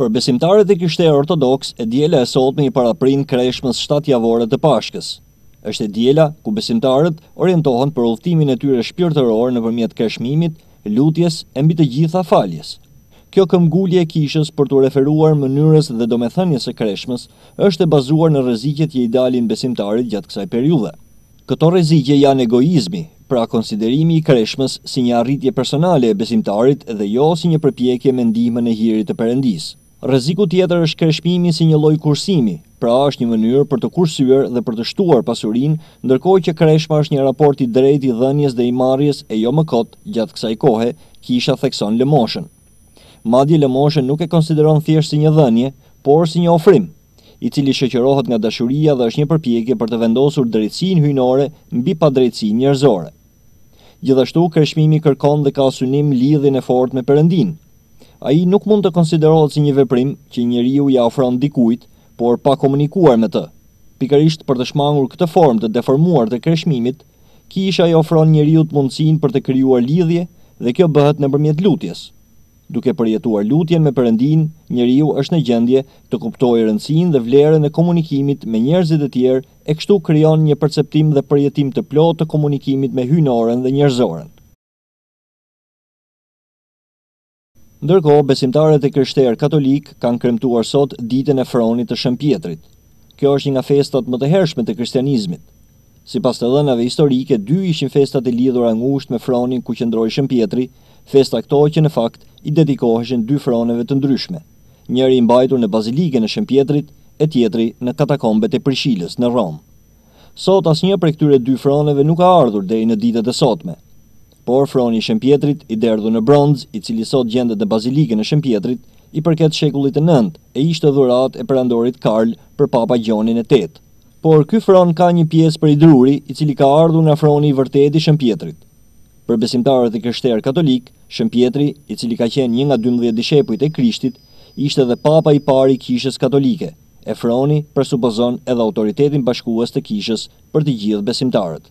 Për besimtarët e krishterë ortodoksë, e diela e sotme i paraprin kreshmës 7 javore të Pashkës. Është e diela ku besimtarët orientohen për udhëtimin e tyre shpirtëror nëpërmjet kreshmimit, lutjes e mbi të gjitha faljes. Kjo këmbgulje e kishës për t'u referuar mënyrës dhe domethënies së kreshmës është e bazuar në rreziqet që i dalin besimtarit gjatë kësaj periudhe. Këto rreziqe janë egoizmi, pra konsiderimi i kreshmës si një arritje personale e besimtarit dhe jo si një përpjekje me ndihmën e hirit të Perëndisë. Rreziku tjetër është kreshmimi si një lloj kursimi, pra është një mënyrë për të kursyer dhe për të shtuar pasurinë, ndërkohë që kreshma është një raport i drejtë i dhënies dhe i marrjes e jo më kot gjatë kësaj kohe, kisha thekson lëmoshën. Madje lëmoshën nuk e konsideron thjesht si një dhënie, por si një ofrim. i cili shoqërohet nga dashuria dhe është një përpjekje për të vendosur drejtësinë hyjnore mbi padrejtësinë njerëzore. Gjithashtu, kreshmimi kërkon dhe ka synim lidhjen e fortë me Perëndinë. Ai nuk mund të konsiderohet si një veprim që njeriu ia ofron dikujt, por pa komunikuar me të. Pikërisht për të shmangur këtë formë të deformuar të kreshmimit, Kisha i ofron njeriut mundësinë për të krijuar lidhje dhe kjo bëhet nëpërmjet lutjes. Duke përjetuar lutjen me Perëndinë, njeriu është në gjendje të kuptojë rëndësinë dhe vlerën e komunikimit me njerëzit e tjerë e kështu krijon një perceptim dhe përjetim të plotë të komunikimit me hyjnoren dhe njerëzoren. Ndërkohë, besimtarët e krishterë katolikë kanë kremtuar sot ditën e Fronit të Shën Pjetrit. Kjo është një nga festat më të hershme të kristianizmit. Sipas të dhënave historike, dy ishin festat e lidhura ngushtë me fronin ku qëndroi Shën Pjetri, festa këto që në fakt i dedikoheshin dy froneve të ndryshme, njëri i mbajtur në bazilikën e Shën Pjetrit e tjetri në katakombet e Prishilës, në Romë. Sot asnjë prej këtyre dy froneve nuk ka ardhur deri në ditët e sotme. Por froni i Shën Pjetrit, i derdhur në bronz, i cili sot gjendet në bazilikën e Shën Pjetrit, i përket shekullit të nëntë e ishte dhuratë e perandorit Karl për Papa Gjonin e tetë. Por ky fron ka një pjesë prej druri, i cili ka ardhur nga froni i vërtetë i Shën Pjetrit. Për besimtarët e krishterë katolikë, Shën Pjetri, i cili ka qenë një nga dymbëdhjetë dishepujt e Krishtit, ishte dhe papa i parë i Kishës Katolike, e froni presupozon edhe autoritetin bashkues të Kishës për të gjithë besimtarët.